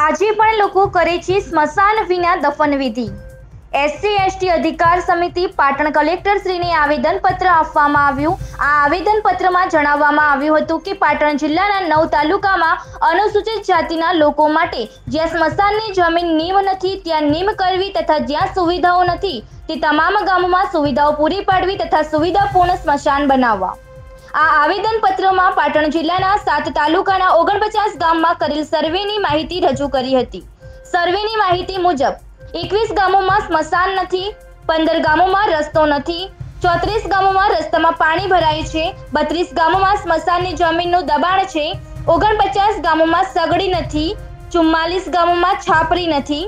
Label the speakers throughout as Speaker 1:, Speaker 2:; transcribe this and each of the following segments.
Speaker 1: આજે પણ લોકો કરે છે સ્મશાન વિના દફનવિધિ એસસી, એસટી અધિકાર સમિતિ પાટણ કલેક્ટર શ્રીને આવેદનપત્ર આપવામાં આવ્યું. આ આવેદનપત્રમાં જણાવવામાં આવ્યું હતું કે પાટણ જિલ્લાના નવ તાલુકામાં અનુસૂચિત જાતિના લોકો માટે જ્યાં સ્મશાનની જમીન નીમ નથી, ત્યાં નીમ કરવી તથા જ્યાં સુવિધાઓ નથી, તે તમામ ગામોમાં સુવિધાઓ પૂરી પાડવી તથા સુવિધાપૂર્ણ સ્મશાન બનાવવા. આ આવેદનપત્રમાં પાટણ જિલ્લાના સાત તાલુકાના ઓગણપચાસ ગામમાં કરેલ સર્વેની માહિતી રજૂ કરી હતી. સર્વેની માહિતી મુજબ, એકવીસ ગામોમાં સ્મશાન નથી, પંદર ગામોમાં રસ્તો નથી, ચોત્રીસ ગામોમાં રસ્તામાં પાણી ભરાય છે, બત્રીસ ગામોમાં સ્મશાનની જમીનનું દબાણ છે, ઓગણપચાસ ગામોમાં સગડી નથી, ચુમ્માલીસ ગામોમાં છાપરી નથી,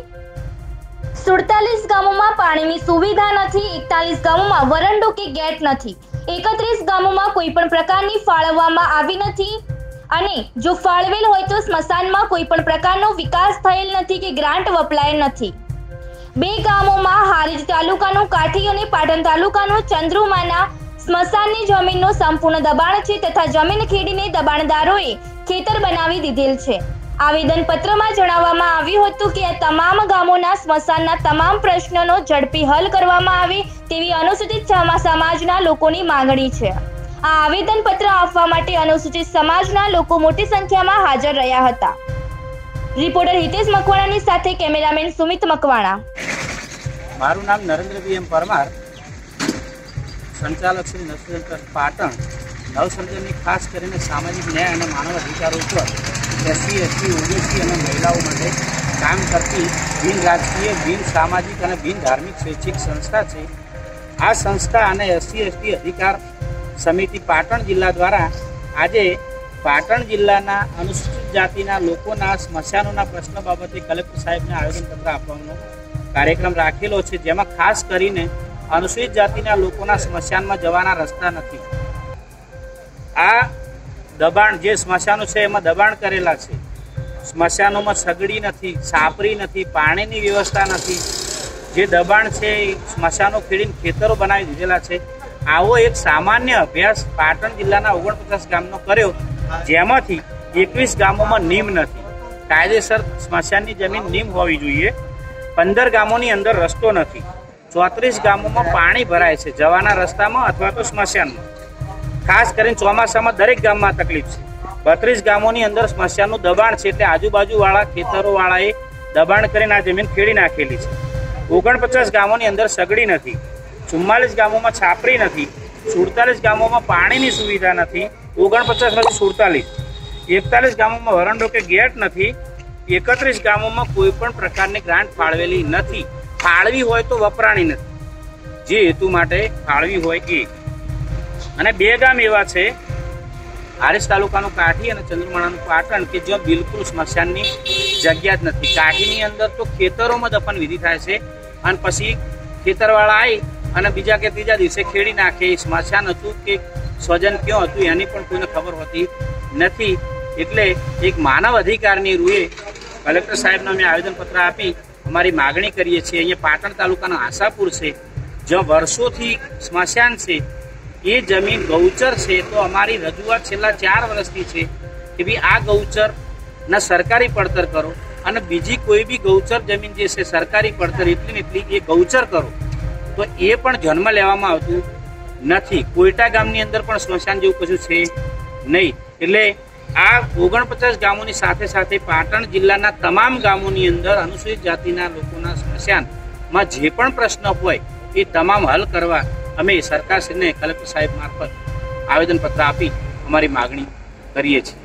Speaker 1: સુડતાલીસ ગામોમાં પાણીની સુવિધા નથી, એકતાલીસ ગામોમાં વરંડો કે ગેટ નથી. એકત્રીસ ગામોમાં કોઈ પણ પ્રકારની ફાળવવામાં આવી નથી. અને જો ફાળવેલ હોય તો સ્મશાનમાં કોઈ પણ પ્રકારનો વિકાસ થયેલ નથી કે ગ્રાન્ટ વપરાયેલ નથી. બે ગામોમાં હારીજ તાલુકાનું કાઠી અને પાટણ તાલુકાનું ચંદ્રુમાના સ્મશાનની જમીનનું સંપૂર્ણ દબાણ છે તથા જમીન ખેડીને દબાણદારોએ ખેતર બનાવી દીધેલ છે. આવેદન પત્રમાં જણાવવામાં આવ્યું હતું કે તમામ ગામોના સ્મશાનના તમામ પ્રશ્નોનો ઝડપી હલ કરવામાં આવે તેવી અનુસૂચિત સમાજના લોકોની માંગણી છે. આ આવેદન પત્ર આપવા માટે અનુસૂચિત સમાજના લોકો મોટી સંખ્યામાં હાજર રહ્યા હતા. રિપોર્ટર હિતેશ મકવાણાની સાથે કેમેરામેન સુમિત મકવાણા.
Speaker 2: મારું નામ નરેન્દ્રભાઈ એમ પરમાર. સંચાલક શ્રી નર્સિંગ પાટણ. નવસર્જનની ખાસ કરીને સામાજિક ન્યાય અને માનવ અધિકારો ઉપર એસસી એસટી ઓબીસી અને મહિલાઓ માટે કામ કરતી બિન રાજકીય, બિન સામાજિક અને બિન ધાર્મિક સ્વૈચ્છિક સંસ્થા છે. આ સંસ્થા અને એસસી એસટી અધિકાર સમિતિ પાટણ જિલ્લા દ્વારા આજે પાટણ જિલ્લાના અનુસૂચિત જાતિના લોકોના સ્મશાનોના પ્રશ્ન બાબતે કલેક્ટર સાહેબને આવેદનપત્ર આપવાનો કાર્યક્રમ રાખેલો છે, જેમાં ખાસ કરીને અનુસૂચિત જાતિના લોકોના સ્મશાનમાં જવાના રસ્તા નથી. આ દબાણ જે સ્મશાનો છે, એમાં દબાણ કરેલા છે. સ્મશાનોમાં સગડી નથી સાપરી નથી, પાણીની વ્યવસ્થા નથી. જે દબાણ છે, એ સ્મશાનો ખેડીને ખેતરો બનાવી દીધેલા છે. આવો એક સામાન્ય અભ્યાસ પાટણ જિલ્લાના ઓગણપચાસ ગામનો કર્યો, જેમાંથી એકવીસ ગામોમાં નીમ નથી. કાયદેસર સ્મશાનની જમીન નીમ હોવી જોઈએ. પંદર ગામોની અંદર રસ્તો નથી. ચોત્રીસ ગામોમાં પાણી ભરાય છે, જવાના રસ્તામાં અથવા તો સ્મશાનમાં. ખાસ કરીને ચોમાસામાં દરેક ગામમાં તકલીફ છે. બત્રીસ ગામોની અંદર સ્મશાનનું દબાણ છે એટલે આજુબાજુવાળા ખેતરોવાળાએ દબાણ કરીને આ જમીન ખેડી નાખેલી છે. ઓગણપચાસ ગામોની અંદર સગડી નથી, ચુમ્માલીસ ગામોમાં છાપરી નથી, સુડતાલીસ ગામોમાં પાણીની સુવિધા નથી ઓગણપચાસમાંથી સુડતાલીસ. એકતાલીસ ગામોમાં વરંડો કે ગેટ નથી, એકત્રીસ ગામોમાં કોઈ પણ પ્રકારની ગ્રાન્ટ ફાળવેલી નથી. ફાળવી હોય તો વપરાણી નથી. જે હેતુ માટે ફાળવી હોય એ. અને બે ગામ એવા છે હારીજ તાલુકાનું કાઠી અને ચંદ્રમાણાનું પાટણ કે જ્યાં બિલકુલ સ્મશાનની જગ્યા જ નથી. કાઠીની અંદર તો ખેતરોમાં દફન વિધિ થાય છે અને પછી ખેતરવાળા આવી અને બીજા કે ત્રીજા દિવસે ખેડી નાખે. સ્મશાન હતું કે સ્વજન ક્યાં હતું એની પણ કોઈને ખબર હોતી નથી. એટલે એક માનવ અધિકારની રૂએ કલેક્ટર સાહેબને અમે આવેદનપત્ર આપી અમારી માગણી કરીએ છીએ. અહીંયા પાટણ તાલુકાનો આશાપુર છે, જ્યાં વર્ષોથી સ્મશાન છે. એ જમીન ગૌચર છે, તો અમારી રજૂઆત છેલ્લા ચાર વર્ષથી છે કે ભાઈ આ ગૌચર ના સરકારી પડતર કરો અને બીજી કોઈ બી ગૌચર જમીન જે છે સરકારી પડતર એટલી ને એટલી એ ગૌચર કરો. તો એ પણ જન્મ લેવામાં આવતું નથી. કોઈટા ગામની અંદર પણ સ્મશાન જેવું કશું છે નહીં. એટલે આ ઓગણપચાસ ગામોની સાથે સાથે પાટણ જિલ્લાના તમામ ગામોની અંદર અનુસૂચિત જાતિના લોકોના સ્મશાનમાં જે પણ પ્રશ્ન હોય એ તમામ હલ કરવા અમે સરકારશ્રીને કલેક્ટર સાહેબ મારફત આવેદનપત્ર આપી અમારી માગણી કરીએ છીએ.